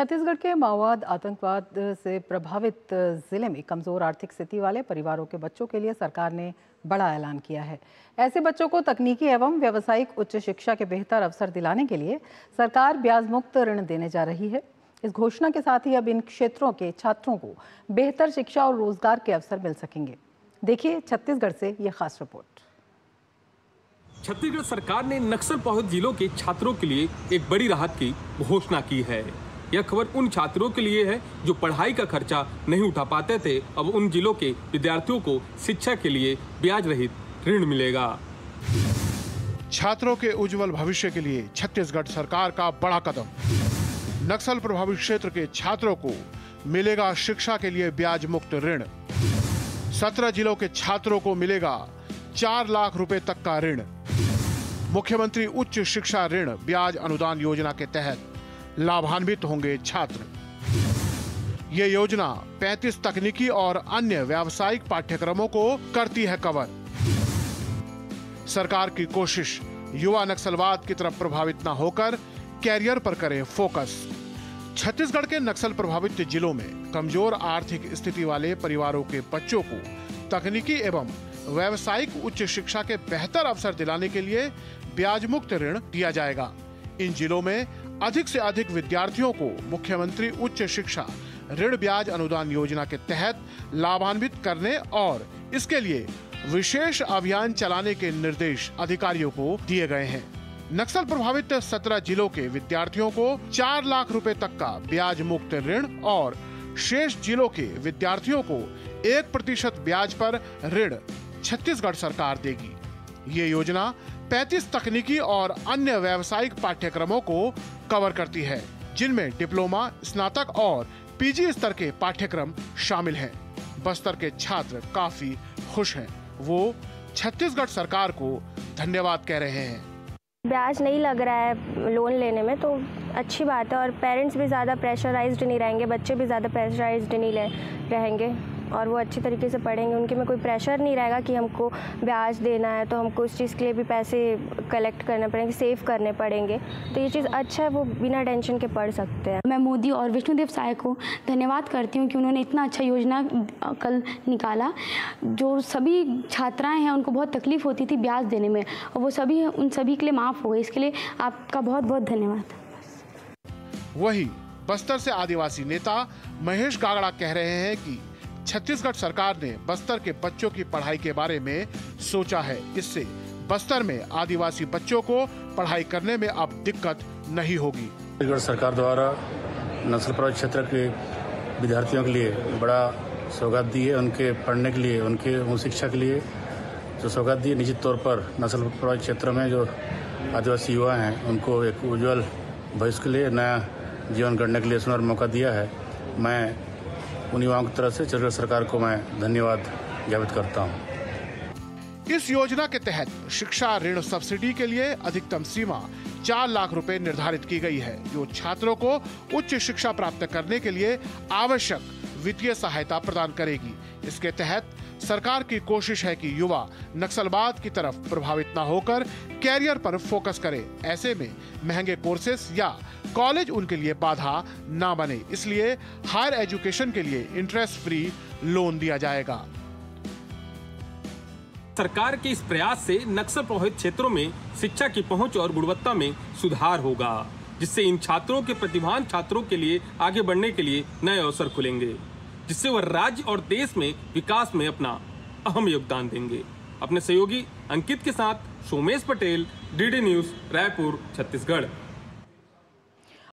छत्तीसगढ़ के माओवाद आतंकवाद से प्रभावित ज़िले में कमज़ोर आर्थिक स्थिति वाले परिवारों के बच्चों के लिए सरकार ने बड़ा ऐलान किया है। ऐसे बच्चों को तकनीकी एवं व्यवसायिक उच्च शिक्षा के बेहतर अवसर दिलाने के लिए सरकार ब्याज मुक्त ऋण देने जा रही है। इस घोषणा के साथ ही अब इन क्षेत्रों के छात्रों को बेहतर शिक्षा और रोज़गार के अवसर मिल सकेंगे। देखिए छत्तीसगढ़ से ये खास रिपोर्ट। छत्तीसगढ़ सरकार ने नक्सल प्रभावित जिलों के छात्रों के लिए एक बड़ी राहत की घोषणा की है। यह खबर उन छात्रों के लिए है जो पढ़ाई का खर्चा नहीं उठा पाते थे। अब उन जिलों के विद्यार्थियों को शिक्षा के लिए ब्याज रहित ऋण मिलेगा। छात्रों के उज्जवल भविष्य के लिए छत्तीसगढ़ सरकार का बड़ा कदम। नक्सल प्रभावित क्षेत्र के छात्रों को मिलेगा शिक्षा के लिए ब्याज मुक्त ऋण। सत्रह जिलों के छात्रों को मिलेगा चार लाख रुपए तक का ऋण। मुख्यमंत्री उच्च शिक्षा ऋण ब्याज अनुदान योजना के तहत लाभान्वित होंगे छात्र। ये योजना 35 तकनीकी और अन्य व्यावसायिक पाठ्यक्रमों को करती है कवर। सरकार की कोशिश युवा नक्सलवाद की तरफ़ प्रभावित न होकर कैरियर पर करें फोकस। छत्तीसगढ़ के नक्सल प्रभावित जिलों में कमज़ोर आर्थिक स्थिति वाले परिवारों के बच्चों को तकनीकी एवं व्यावसायिक उच्च शिक्षा के बेहतर अवसर दिलाने के लिए ब्याज मुक्त ऋण दिया जाएगा। इन जिलों में अधिक से अधिक विद्यार्थियों को मुख्यमंत्री उच्च शिक्षा, ऋण ब्याज अनुदान योजना के तहत लाभान्वित करने और इसके लिए विशेष अभियान चलाने के निर्देश अधिकारियों को दिए गए हैं। नक्सल प्रभावित सत्रह जिलों के विद्यार्थियों को चार लाख रुपए तक का ब्याज मुक्त ऋण और शेष जिलों के विद्यार्थियों को एक प्रतिशत ब्याज पर ऋण छत्तीसगढ़ सरकार देगी। ये योजना 35 तकनीकी और अन्य व्यावसायिक पाठ्यक्रमों को कवर करती है, जिनमें डिप्लोमा स्नातक और पीजी स्तर के पाठ्यक्रम शामिल हैं। बस्तर के छात्र काफ़ी खुश हैं। वो छत्तीसगढ़ सरकार को धन्यवाद कह रहे हैं। ब्याज नहीं लग रहा है लोन लेने में तो अच्छी बात है और पेरेंट्स भी ज़्यादा प्रेशराइज्ड नहीं रहेंगे, बच्चे भी ज़्यादा प्रेशराइज्ड नहीं रहेंगे। और वो अच्छे तरीके से पढ़ेंगे उनके में कोई प्रेशर नहीं रहेगा कि हमको ब्याज देना है तो हमको उस चीज़ के लिए भी पैसे कलेक्ट करने पड़ेंगे सेव करने पड़ेंगे। तो ये चीज़ अच्छा है वो बिना टेंशन के पढ़ सकते हैं। मैं मोदी और विष्णुदेव साय को धन्यवाद करती हूँ कि उन्होंने इतना अच्छा योजना कल निकाला। जो सभी छात्राएँ हैं उनको बहुत तकलीफ़ होती थी ब्याज देने में और वो सभी उन सभी के लिए माफ़ हो गए। इसके लिए आपका बहुत बहुत धन्यवाद। वही बस्तर से आदिवासी नेता महेश गागड़ा कह रहे हैं कि छत्तीसगढ़ सरकार ने बस्तर के बच्चों की पढ़ाई के बारे में सोचा है। इससे बस्तर में आदिवासी बच्चों को पढ़ाई करने में अब दिक्कत नहीं होगी। छत्तीसगढ़ सरकार द्वारा नस्ल प्रभावित क्षेत्र के विद्यार्थियों के लिए बड़ा सौगात दी है। उनके पढ़ने के लिए, उनके शिक्षा के लिए जो सौगात दी निश्चित तौर पर नस्ल प्रभावित क्षेत्र में जो आदिवासी युवा हैं, उनको एक उज्जवल भविष्य के लिए, नया जीवन गढ़ने के लिए सुनर मौका दिया है। मैं उन युवाओं की तरफ़ से छत्तीसगढ़ सरकार को मैं धन्यवाद ज्ञापित करता हूँ। इस योजना के तहत शिक्षा ऋण सब्सिडी के लिए अधिकतम सीमा चार लाख रुपए निर्धारित की गई है, जो छात्रों को उच्च शिक्षा प्राप्त करने के लिए आवश्यक वित्तीय सहायता प्रदान करेगी। इसके तहत सरकार की कोशिश है कि युवा नक्सलवाद की तरफ़ प्रभावित न होकर कैरियर पर फोकस करें। ऐसे में महँगे कोर्सेस या कॉलेज उनके लिए बाधा ना बने। इसलिए हायर एजुकेशन के लिए इंटरेस्ट फ्री लोन दिया जाएगा। सरकार के इस प्रयास से नक्सल प्रभावित क्षेत्रों में शिक्षा की पहुँच और गुणवत्ता में सुधार होगा, जिससे इन छात्रों के प्रतिभान छात्रों के लिए आगे बढ़ने के लिए नए अवसर खुलेंगे, जिससे वह राज्य और देश में विकास में अपना अहम योगदान देंगे। अपने सहयोगी अंकित के साथ सोमेश पटेल डीडी न्यूज़ रायपुर, छत्तीसगढ़।